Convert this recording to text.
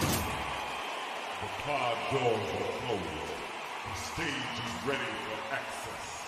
The car doors are closed. The stage is ready for access.